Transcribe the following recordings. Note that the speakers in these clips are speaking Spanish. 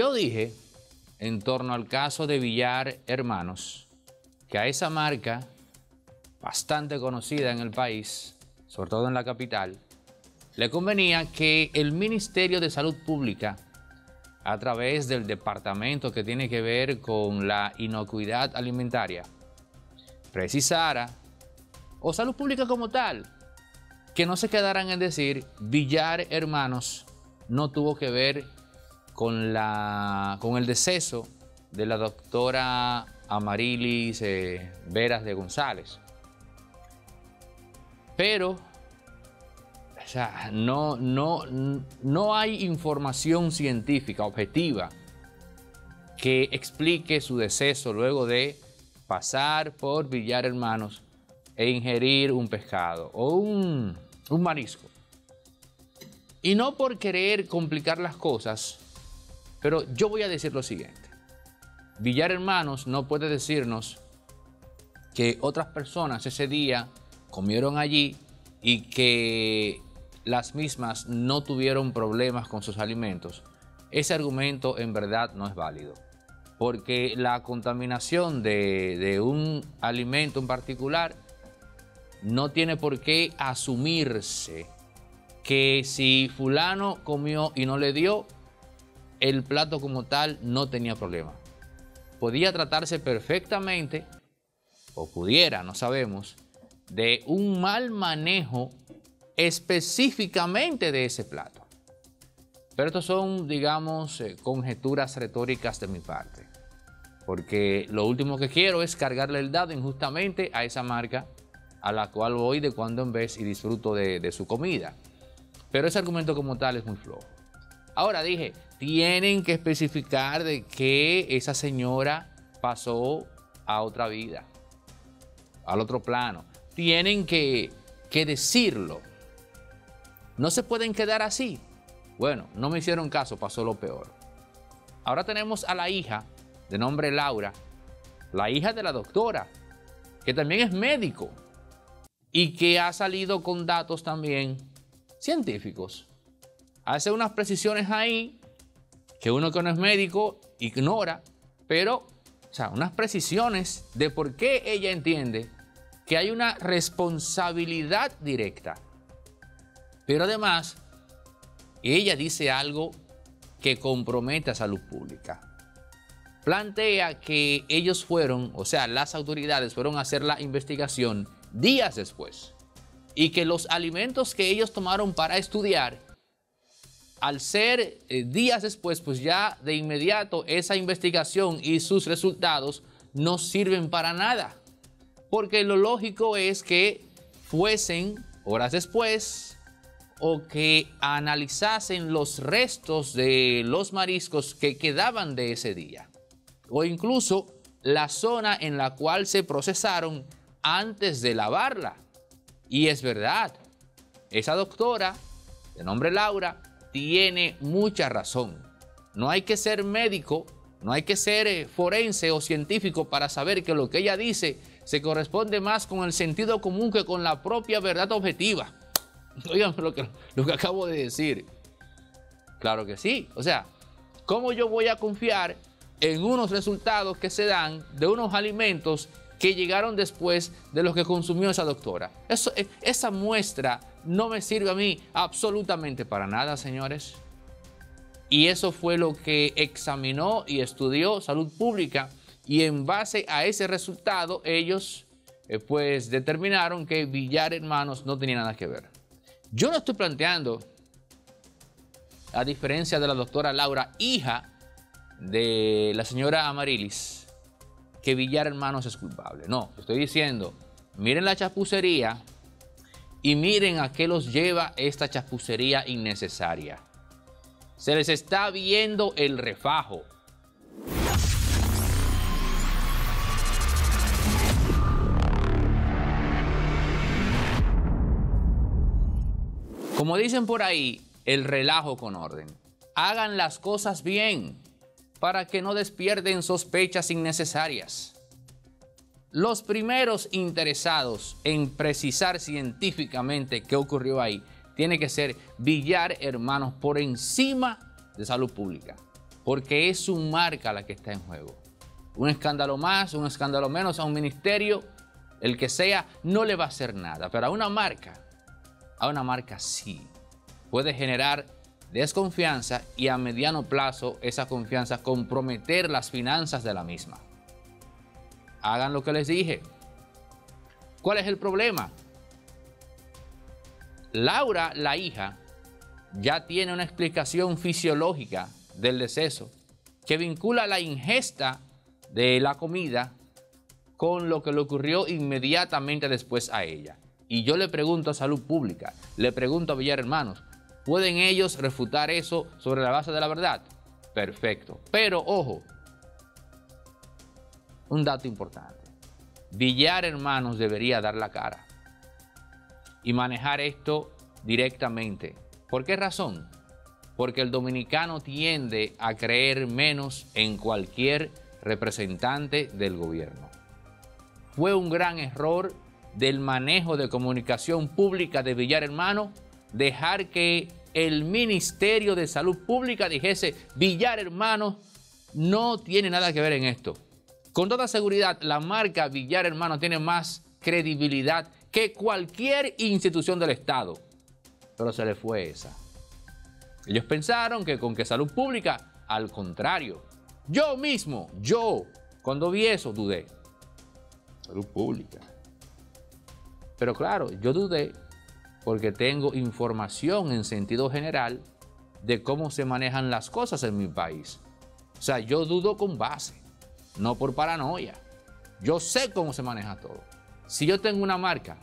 yo dije en torno al caso de Villar Hermanos, que a esa marca, bastante conocida en el país, sobre todo en la capital, le convenía que el Ministerio de Salud Pública, a través del departamento que tiene que ver con la inocuidad alimentaria, precisara, o salud pública como tal, que no se quedaran en decir Villar Hermanos no tuvo que ver con, la, con el deceso de la doctora Amarilis eh, Veras de González. Pero o sea, no, no, no hay información científica objetiva que explique su deceso luego de pasar por Villar Hermanos e ingerir un pescado o un, un marisco. Y no por querer complicar las cosas, pero yo voy a decir lo siguiente. Villar Hermanos no puede decirnos que otras personas ese día comieron allí y que las mismas no tuvieron problemas con sus alimentos. Ese argumento en verdad no es válido. Porque la contaminación de, de un alimento en particular no tiene por qué asumirse que si fulano comió y no le dio, el plato como tal no tenía problema. Podía tratarse perfectamente, o pudiera, no sabemos, de un mal manejo específicamente de ese plato. Pero estos son, digamos, eh, conjeturas retóricas de mi parte. Porque lo último que quiero es cargarle el dado injustamente a esa marca a la cual voy de cuando en vez y disfruto de, de su comida. Pero ese argumento como tal es muy flojo. Ahora dije, tienen que especificar de que esa señora pasó a otra vida, al otro plano. Tienen que, que decirlo. No se pueden quedar así. Bueno, no me hicieron caso, pasó lo peor. Ahora tenemos a la hija, de nombre Laura, la hija de la doctora, que también es médico y que ha salido con datos también científicos. Hace unas precisiones ahí que uno que no es médico ignora, pero, o sea, unas precisiones de por qué ella entiende que hay una responsabilidad directa pero además, ella dice algo que compromete a salud pública. Plantea que ellos fueron, o sea, las autoridades fueron a hacer la investigación días después y que los alimentos que ellos tomaron para estudiar, al ser eh, días después, pues ya de inmediato esa investigación y sus resultados no sirven para nada. Porque lo lógico es que fuesen horas después, o que analizasen los restos de los mariscos que quedaban de ese día, o incluso la zona en la cual se procesaron antes de lavarla. Y es verdad, esa doctora, de nombre Laura, tiene mucha razón. No hay que ser médico, no hay que ser eh, forense o científico para saber que lo que ella dice se corresponde más con el sentido común que con la propia verdad objetiva. Oigan lo que, acabo de decir. Claro que sí. O sea, ¿cómo yo voy a confiar en unos resultados que se dan de unos alimentos que llegaron después de los que consumió esa doctora? Eso, eh, esa muestra no me sirve a mí absolutamente para nada, señores. Y eso fue lo que examinó y estudió salud pública y en base a ese resultado ellos eh, pues determinaron que Villar Hermanos no tenía nada que ver. Yo no estoy planteando, a diferencia de la doctora Laura, hija de la señora Amarilis, que Villar Hermanos es culpable. No, estoy diciendo, miren la chapucería y miren a qué los lleva esta chapucería innecesaria. Se les está viendo el refajo. Como dicen por ahí, el relajo con orden. Hagan las cosas bien para que no despierten sospechas innecesarias. Los primeros interesados en precisar científicamente qué ocurrió ahí tiene que ser Villar Hermanos por encima de salud pública. porque es su marca la que está en juego. Un escándalo más, un escándalo menos a un ministerio, el que sea, no le va a hacer nada. Pero a una marca, a una marca sí, puede generar desconfianza y a mediano plazo esa confianza comprometer las finanzas de la misma. Hagan lo que les dije. ¿Cuál es el problema? Laura, la hija, ya tiene una explicación fisiológica del deceso que vincula la ingesta de la comida con lo que le ocurrió inmediatamente después a ella. Y yo le pregunto a Salud Pública, le pregunto a Villar Hermanos, ¿pueden ellos refutar eso sobre la base de la verdad? Perfecto. Pero ojo, un dato importante. Villar Hermanos debería dar la cara y manejar esto directamente. ¿Por qué razón? Porque el dominicano tiende a creer menos en cualquier representante del gobierno. Fue un gran error del manejo de comunicación pública de Villar Hermano dejar que el Ministerio de Salud Pública dijese Villar Hermano no tiene nada que ver en esto. Con toda seguridad, la marca Villar Hermano tiene más credibilidad que cualquier institución del Estado. Pero se le fue esa. Ellos pensaron que con que salud pública, al contrario. Yo mismo, yo, cuando vi eso, dudé. Salud pública. Pero claro, yo dudé porque tengo información en sentido general de cómo se manejan las cosas en mi país. O sea, yo dudo con base, no por paranoia. Yo sé cómo se maneja todo. Si yo tengo una marca,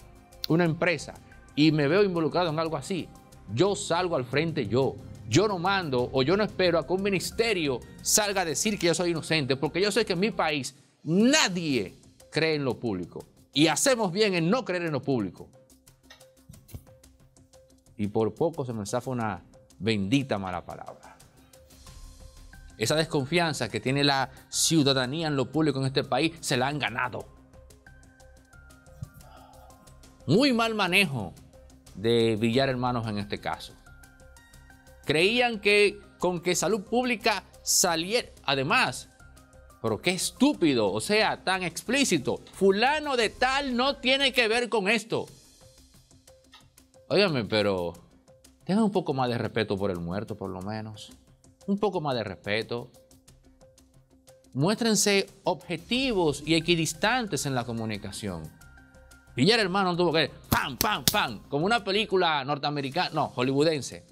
una empresa, y me veo involucrado en algo así, yo salgo al frente yo. Yo no mando o yo no espero a que un ministerio salga a decir que yo soy inocente, porque yo sé que en mi país nadie cree en lo público. Y hacemos bien en no creer en lo público. Y por poco se me zafa una bendita mala palabra. Esa desconfianza que tiene la ciudadanía en lo público en este país se la han ganado muy mal manejo de Villar Hermanos en este caso. Creían que con que salud pública saliera, además, pero qué estúpido, o sea, tan explícito, fulano de tal no tiene que ver con esto. Óigame, pero tengan un poco más de respeto por el muerto, por lo menos. Un poco más de respeto. Muéstrense objetivos y equidistantes en la comunicación. Villar Hermano tuvo que pam, pam, pam, como una película norteamericana, no, hollywoodense.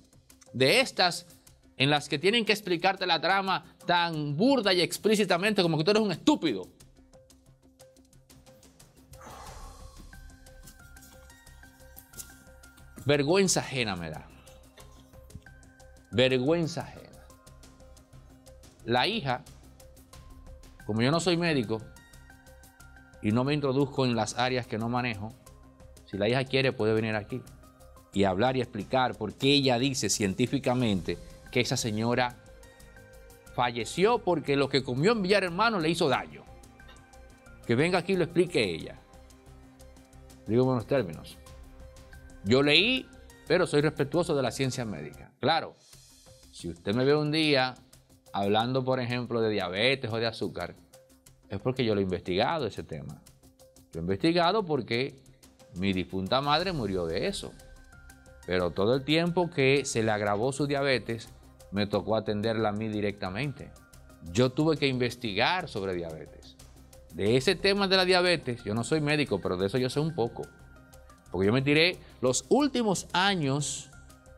De estas en las que tienen que explicarte la trama tan burda y explícitamente como que tú eres un estúpido. Vergüenza ajena me da. Vergüenza ajena. La hija, como yo no soy médico, y no me introduzco en las áreas que no manejo, si la hija quiere puede venir aquí y hablar y explicar por qué ella dice científicamente que esa señora falleció porque lo que comió en Villar Hermano le hizo daño. Que venga aquí y lo explique ella. Digo en buenos términos. Yo leí, pero soy respetuoso de la ciencia médica. Claro, si usted me ve un día hablando, por ejemplo, de diabetes o de azúcar, es porque yo lo he investigado ese tema. Lo he investigado porque mi difunta madre murió de eso. Pero todo el tiempo que se le agravó su diabetes, me tocó atenderla a mí directamente. Yo tuve que investigar sobre diabetes. De ese tema de la diabetes, yo no soy médico, pero de eso yo sé un poco. Porque yo me tiré los últimos años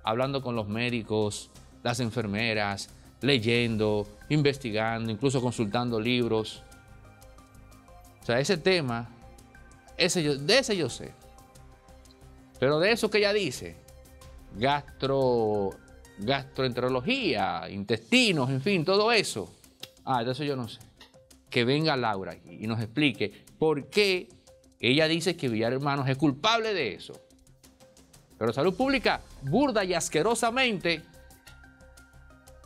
hablando con los médicos, las enfermeras, leyendo, investigando, incluso consultando libros. O sea, ese tema, ese de ese yo sé. Pero de eso que ella dice, gastro, gastroenterología, intestinos, en fin, todo eso. Ah, de eso yo no sé. Que venga Laura y nos explique por qué ella dice que Villar Hermanos es culpable de eso. Pero Salud Pública, burda y asquerosamente,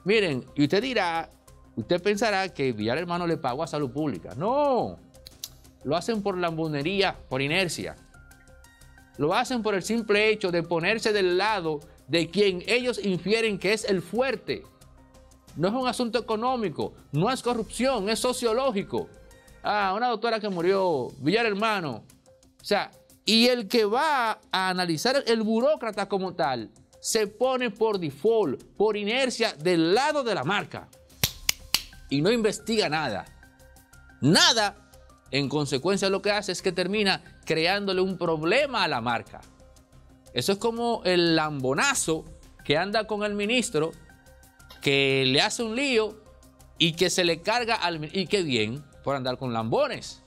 miren, y usted dirá, usted pensará que Villar Hermanos le pagó a Salud Pública. No, lo hacen por lambonería, por inercia. Lo hacen por el simple hecho de ponerse del lado de quien ellos infieren que es el fuerte. no es un asunto económico, no es corrupción, es sociológico. Ah, una doctora que murió, Villar Hermano. O sea, y el que va a analizar el burócrata como tal, se pone por default, por inercia del lado de la marca. Y no investiga nada. Nada. En consecuencia lo que hace es que termina creándole un problema a la marca. Eso es como el lambonazo que anda con el ministro, que le hace un lío y que se le carga al... Y qué bien por andar con lambones.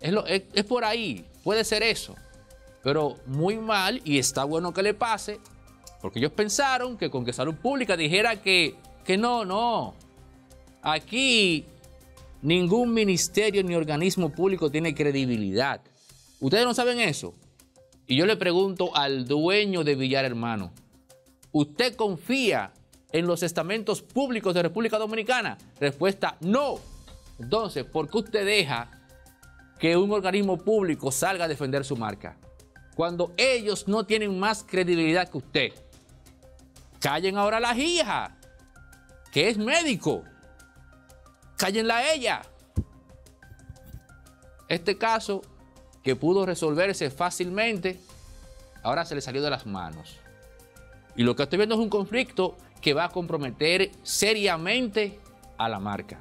Es, es, por ahí, puede ser eso. Pero muy mal y está bueno que le pase, porque ellos pensaron que con que Salud Pública dijera que, que no, no. Aquí ningún ministerio ni organismo público tiene credibilidad. ¿Ustedes no saben eso? Y yo le pregunto al dueño de Villar Hermano, ¿usted confía en los estamentos públicos de República Dominicana? Respuesta, no. Entonces, ¿por qué usted deja que un organismo público salga a defender su marca? Cuando ellos no tienen más credibilidad que usted. Callen ahora a la hija, que es médico. Cállenla a ella. Este caso, que pudo resolverse fácilmente, ahora se le salió de las manos. Y lo que estoy viendo es un conflicto que va a comprometer seriamente a la marca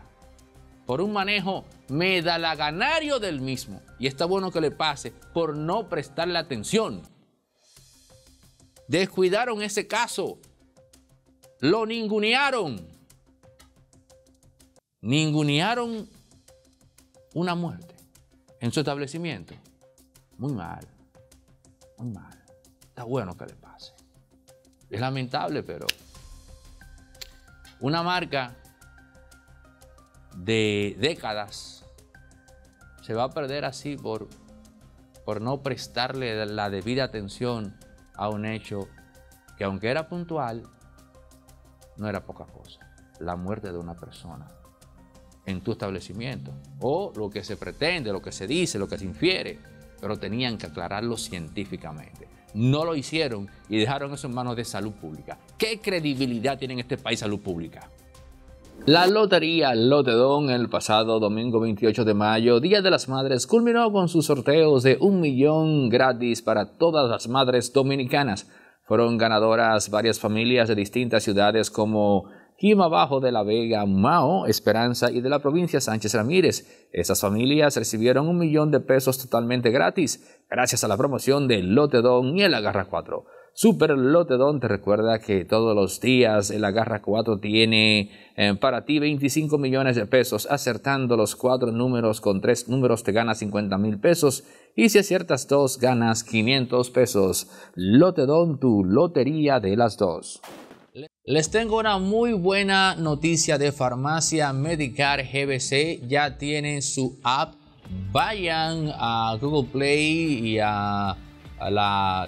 por un manejo medalaganario del mismo. Y está bueno que le pase por no prestarle atención. Descuidaron ese caso. Lo ningunearon. Ningunearon una muerte en su establecimiento. Muy mal. Muy mal. Está bueno que le pase. Es lamentable, pero una marca de décadas se va a perder así por, por no prestarle la debida atención a un hecho que aunque era puntual, no era poca cosa. La muerte de una persona en tu establecimiento. O lo que se pretende, lo que se dice, lo que se infiere. Pero tenían que aclararlo científicamente. No lo hicieron y dejaron eso en manos de salud pública. ¿Qué credibilidad tiene en este país salud pública? La lotería Lotedón el pasado domingo 28 de mayo, Día de las Madres, culminó con sus sorteos de un millón gratis para todas las madres dominicanas. Fueron ganadoras varias familias de distintas ciudades como Quima Bajo de la Vega, Mao, Esperanza y de la provincia Sánchez Ramírez. Esas familias recibieron un millón de pesos totalmente gratis gracias a la promoción de Lotedón y el Agarra 4. Super Lotedón te recuerda que todos los días el Agarra 4 tiene eh, para ti 25 millones de pesos. Acertando los cuatro números con tres números te ganas 50 mil pesos. Y si aciertas dos, ganas 500 pesos. Lotedón, tu lotería de las dos. Les tengo una muy buena noticia de Farmacia Medicar GBC. Ya tienen su app. Vayan a Google Play y a a la,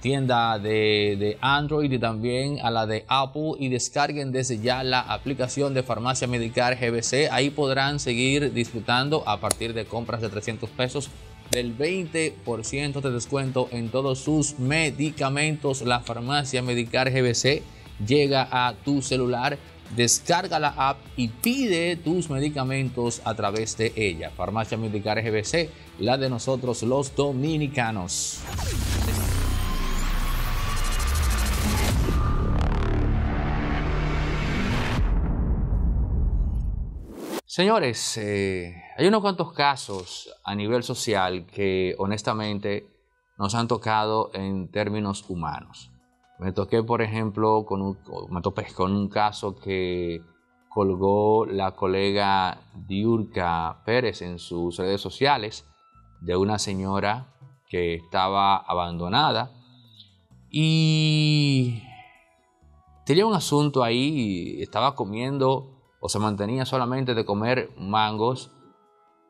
tienda de, Android y también a la de Apple y descarguen desde ya la aplicación de Farmacia Medical GBC. Ahí podrán seguir disfrutando a partir de compras de 300 pesos del 20% de descuento en todos sus medicamentos. La Farmacia Medical GBC llega a tu celular Descarga la app y pide tus medicamentos a través de ella. Farmacia Medicar GBC, la de nosotros los dominicanos. Señores, eh, hay unos cuantos casos a nivel social que honestamente nos han tocado en términos humanos. Me toqué, por ejemplo, con un, me topé con un caso que colgó la colega Diurka Pérez en sus redes sociales de una señora que estaba abandonada y tenía un asunto ahí, estaba comiendo o se mantenía solamente de comer mangos.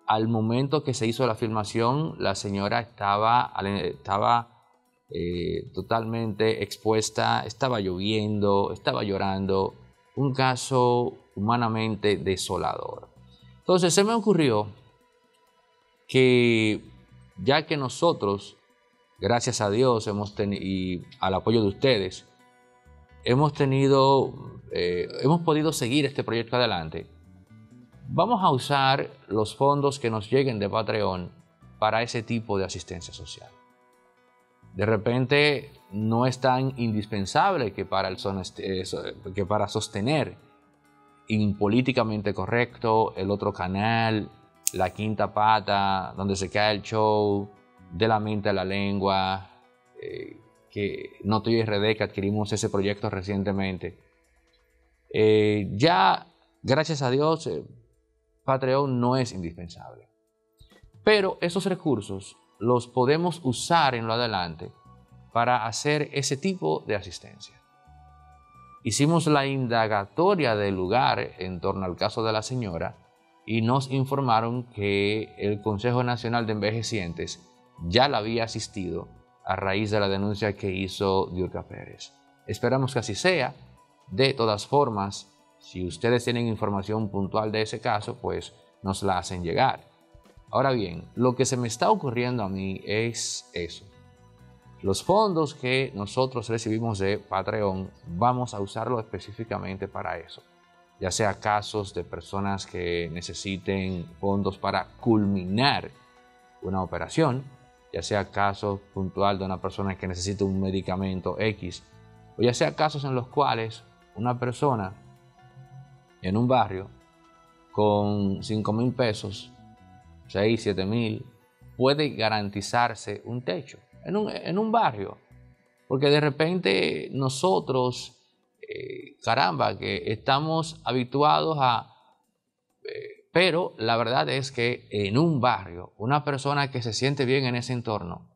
Al momento que se hizo la filmación, la señora estaba, estaba eh, totalmente expuesta, estaba lloviendo, estaba llorando, un caso humanamente desolador. Entonces se me ocurrió que ya que nosotros, gracias a Dios hemos y al apoyo de ustedes, hemos tenido, eh, hemos podido seguir este proyecto adelante, vamos a usar los fondos que nos lleguen de Patreon para ese tipo de asistencia social. De repente no es tan indispensable que para, el eh, sostener impolíticamente correcto el otro canal, la quinta pata, donde se cae el show, de la mente a la lengua, eh, que Noto y RD, que adquirimos ese proyecto recientemente. Eh, ya, gracias a Dios, Patreon no es indispensable. Pero esos recursos los podemos usar en lo adelante para hacer ese tipo de asistencia. Hicimos la indagatoria del lugar en torno al caso de la señora y nos informaron que el Consejo Nacional de Envejecientes ya la había asistido a raíz de la denuncia que hizo Diurka Pérez. Esperamos que así sea. De todas formas, si ustedes tienen información puntual de ese caso, pues nos la hacen llegar. Ahora bien, lo que se me está ocurriendo a mí es eso. Los fondos que nosotros recibimos de Patreon vamos a usarlo específicamente para eso. Ya sea casos de personas que necesiten fondos para culminar una operación, ya sea casos puntual de una persona que necesita un medicamento X, o ya sea casos en los cuales una persona en un barrio con 5 mil pesos, 6, 7 mil, puede garantizarse un techo en un, en un barrio. Porque de repente nosotros, eh, caramba, que estamos habituados a eh, pero la verdad es que en un barrio, una persona que se siente bien en ese entorno,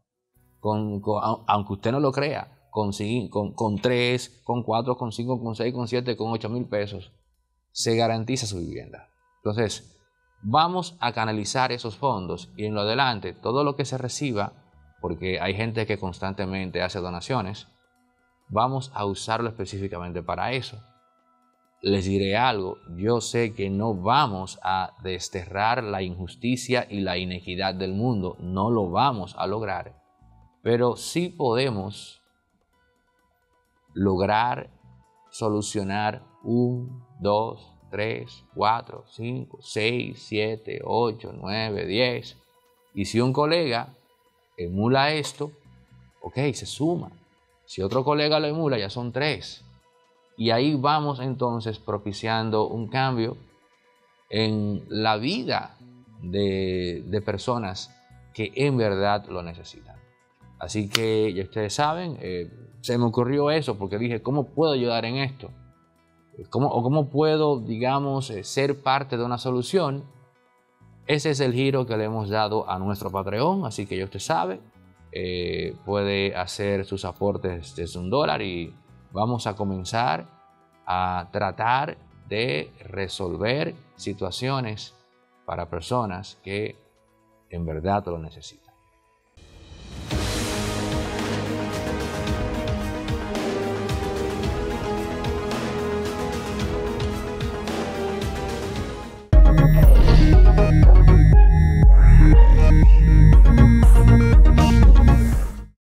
aunque usted no lo crea, con, con, con 3, con 4, con 5, con 6, con 7, con 8 mil pesos, se garantiza su vivienda. Entonces, vamos a canalizar esos fondos y en lo adelante, todo lo que se reciba, porque hay gente que constantemente hace donaciones, vamos a usarlo específicamente para eso. Les diré algo, yo sé que no vamos a desterrar la injusticia y la inequidad del mundo, no lo vamos a lograr, pero sí podemos lograr solucionar un, dos, tres, cuatro, cinco, seis, siete, ocho, nueve, diez. Y si un colega emula esto, ok, se suma. Si otro colega lo emula, ya son tres. Y ahí vamos entonces propiciando un cambio en la vida de, personas que en verdad lo necesitan. Así que ya ustedes saben, eh, se me ocurrió eso porque dije, ¿cómo puedo ayudar en esto? ¿Cómo, ¿O cómo puedo, digamos, eh, ser parte de una solución? Ese es el giro que le hemos dado a nuestro Patreon, así que ya usted sabe, eh, puede hacer sus aportes desde un dólar y vamos a comenzar a tratar de resolver situaciones para personas que en verdad lo necesitan.